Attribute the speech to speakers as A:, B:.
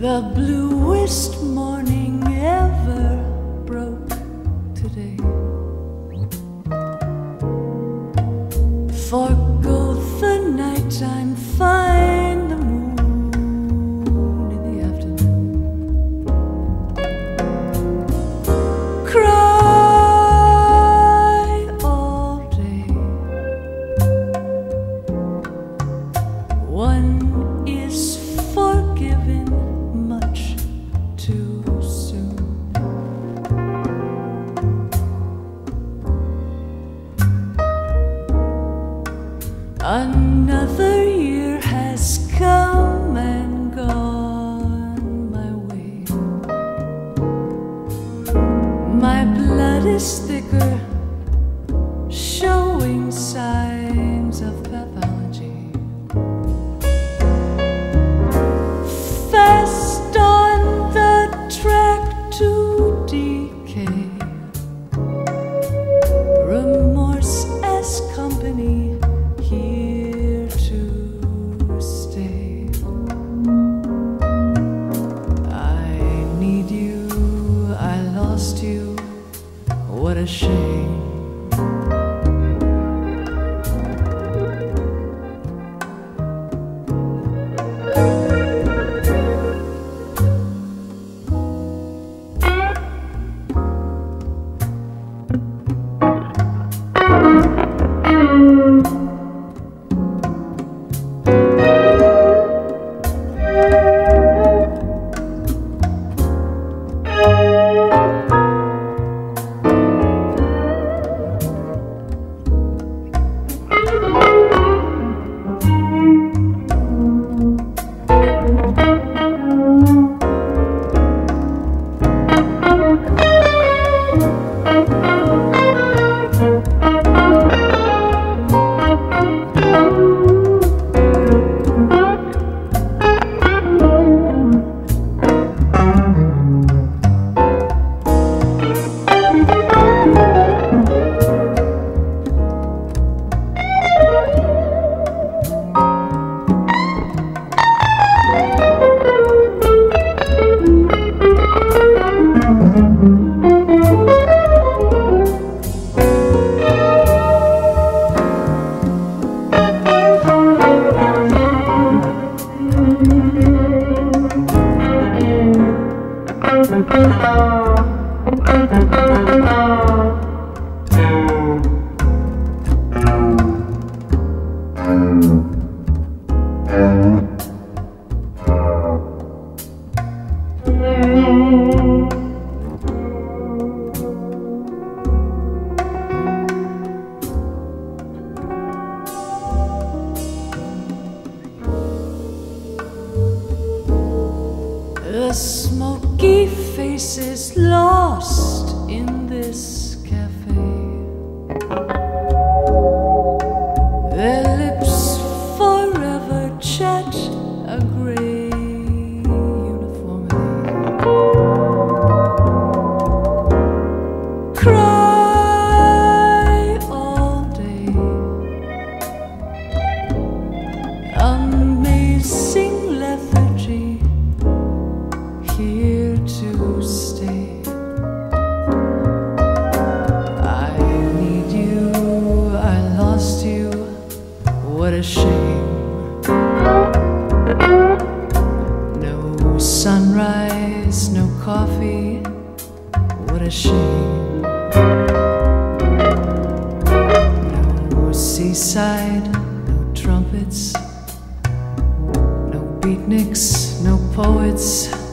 A: The bluest morning ever broke today. Forgo the night, I'm fine. Another year has come and gone my way. My blood is thicker. shame. the smoky faces lost in this coffee. What a shame. No seaside, no trumpets, no beatniks, no poets.